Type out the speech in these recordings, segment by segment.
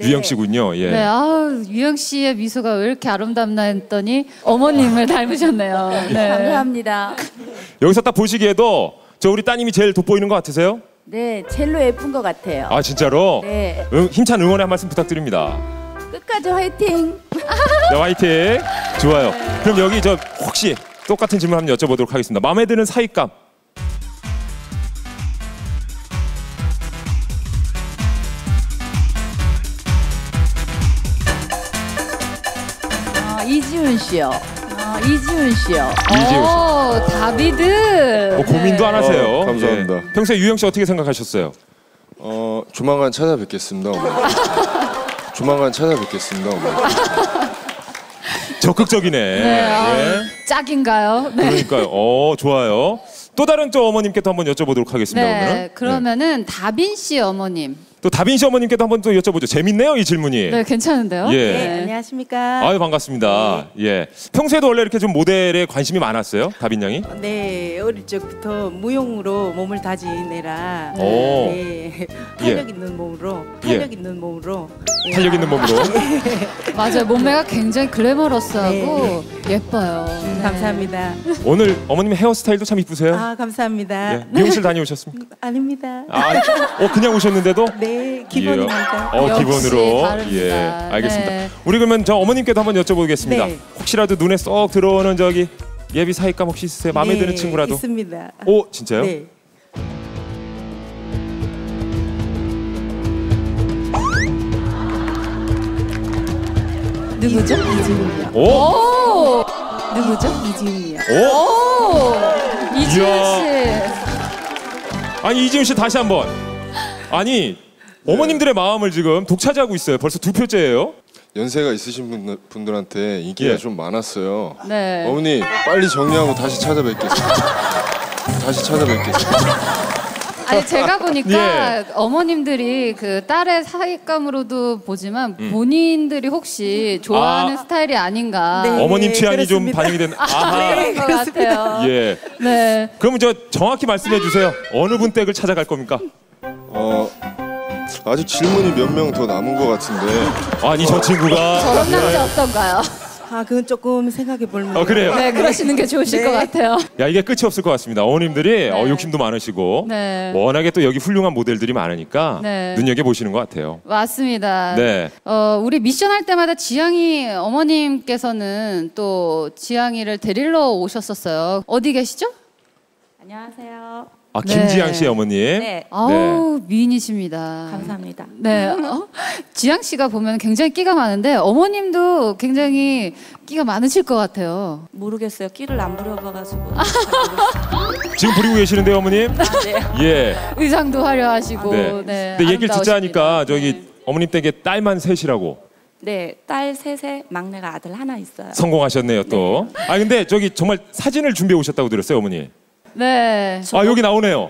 유영 씨군요. 예. 네, 아우 유영 씨의 미소가 왜 이렇게 아름답나 했더니 어머님을 닮으셨네요. 네. 감사합니다. 여기서 딱 보시기에도 저 우리 따님이 제일 돋보이는 것 같으세요? 네, 젤로 예쁜 것 같아요. 아 진짜로? 네, 응, 힘찬 응원의 한 말씀 부탁드립니다. 끝까지 화이팅. 네, 화이팅. 좋아요. 그럼 여기 저 혹시 똑같은 질문 한번 여쭤보도록 하겠습니다. 마음에 드는 사윗감. 이지훈 씨요. 아, 이지훈 씨요. 이지훈 씨. 오, 다비드. 뭐 고민도 안 하세요. 어, 감사합니다. 예. 평소에 유영 씨 어떻게 생각하셨어요? 어, 조만간 찾아뵙겠습니다. 어머니. 조만간 찾아뵙겠습니다. 어머니. 적극적이네. 네, 아, 예. 짝인가요? 네. 그러니까요. 어, 좋아요. 또 다른 또 어머님께 또 한번 여쭤보도록 하겠습니다. 네. 네. 그러면은 다빈 씨 어머님. 또 다빈 씨 어머님께도 한번 또 여쭤보죠. 재밌네요, 이 질문이. 네, 괜찮은데요? 예. 네, 안녕하십니까. 아유 반갑습니다. 예. 평소에도 원래 이렇게 좀 모델에 관심이 많았어요, 다빈 양이? 네, 어릴 적부터 무용으로 몸을 다지느라 오. 네, 탄력 있는 몸으로 예. 탄력 있는 몸으로 예. 탄력 있는 몸으로. 맞아요. 몸매가 굉장히 글래머러스하고 예뻐요. 네. 감사합니다. 오늘 어머님 헤어스타일도 참 이쁘세요. 아, 감사합니다. 예. 미용실 다녀오셨습니까? 아닙니다. 아, 어 그냥 오셨는데도? 네, 기본입니다. 예. 어 기본으로. 다릅니다. 예, 알겠습니다. 네. 우리 그러면 저 어머님께도 한번 여쭤보겠습니다. 네. 혹시라도 눈에 쏙 들어오는 저기 예비 사익감 혹시 있으세요? 마음에 네, 드는 친구라도? 있습니다. 오 진짜요? 네. 누구죠? 이지훈이요. 오, 오! 누구죠? 이지훈이요. 오. 오! 이지훈. 씨. 아니 이지훈 씨 다시 한번. 아니 어머님들의 마음을 지금 독차지하고 있어요. 벌써 두 표째예요. 연세가 있으신 분들, 분들한테 인기가 예. 좀 많았어요. 네. 어머니 빨리 정리하고 다시 찾아뵙겠습니다. 다시 찾아뵙겠습니다. 아니 제가 보니까 예. 어머님들이 그 딸의 사익감으로도 보지만 본인들이 혹시 좋아하는 아. 스타일이 아닌가 네. 어머님 취향이 좀 그렇습니다. 반영이 된. 아하. 그런 것 같아요. 예. 네. 그러면 저 정확히 말씀해 주세요. 어느 분 댁을 찾아갈 겁니까? 어, 아직 질문이 몇 명 더 남은 것 같은데 아니 저 친구가 저런 남자 어떤가요? 아, 그건 조금 생각해 볼 만해요. 어 그래요. 네, 그러시는 게 좋으실 네. 것 같아요. 야 이게 끝이 없을 것 같습니다. 어머님들이 네. 어, 욕심도 많으시고 네. 워낙에 또 여기 훌륭한 모델들이 많으니까 네. 눈여겨 보시는 것 같아요. 맞습니다. 네. 어, 우리 미션 할 때마다 지향이 어머님께서는 또 지향이를 데리러 오셨었어요. 어디 계시죠? 안녕하세요. 아 네. 김지양 씨 어머님. 네, 아우 미인이십니다. 감사합니다. 네, 어? 지향 씨가 보면 굉장히 끼가 많은데 어머님도 굉장히 끼가 많으실 것 같아요. 모르겠어요. 끼를 안 부려봐가지고. 지금 부리고 계시는데요, 어머님. 예. 의상도 화려하시고. 네. 네. 근데 얘기를 듣자 하니까. 저기 네. 어머님 댁에 딸만 셋이라고 네, 딸 셋에 막내가 아들 하나 있어요. 성공하셨네요 또. 아 근데 저기 정말 사진을 준비해 오셨다고 들었어요, 어머니. 네. 아 여기 나오네요.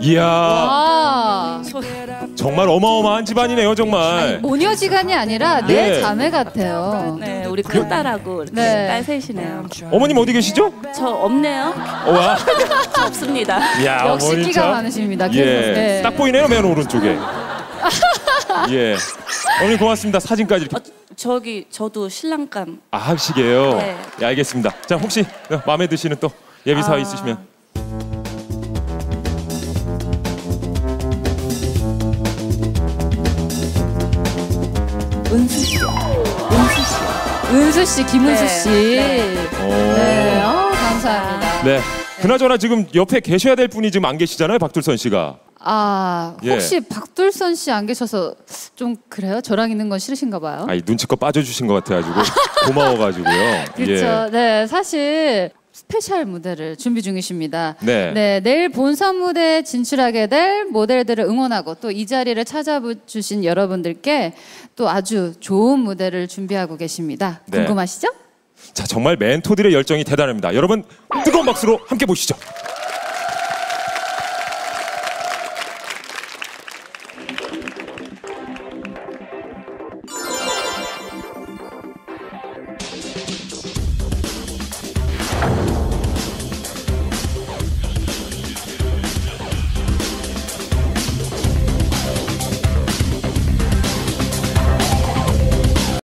이야 아, 정말 어마어마한 집안이네요, 정말. 모녀지간이 아니라 네. 내 자매 같아요. 네, 우리 큰 딸하고 이렇게 네. 딸 셋이네요. 어머님 어디 계시죠? 저 없네요. 어, 와. 저 없습니다. 야, 역시 어머니 끼가 참. 많으십니다. 예. 네. 딱 보이네요, 맨 오른쪽에. 예. 어머니 고맙습니다. 사진까지 이렇게. 저기 저도 신랑감. 아, 하시게요. 네. 예, 알겠습니다. 자, 혹시 마음에 드시는 또 예비 사위 아. 있으시면. 은수 씨요. 은수 씨. 은수 씨, 김은수 네. 씨. 네. 오. 네. 어, 감사합니다. 네. 그나저나 지금 옆에 계셔야 될 분이 지금 안 계시잖아요, 박둘선 씨가. 아, 예. 혹시 박둘선 씨 안 계셔서 좀 그래요? 저랑 있는 건 싫으신가 봐요. 아이 눈치껏 빠져주신 것 같아가지고 고마워가지고요. 그렇죠. 네, 사실 스페셜 무대를 준비 중이십니다. 네. 네, 내일 본선 무대에 진출하게 될 모델들을 응원하고 또 이 자리를 찾아주신 여러분들께 또 아주 좋은 무대를 준비하고 계십니다. 네. 궁금하시죠? 자 정말 멘토들의 열정이 대단합니다. 여러분 뜨거운 박수로 함께 보시죠.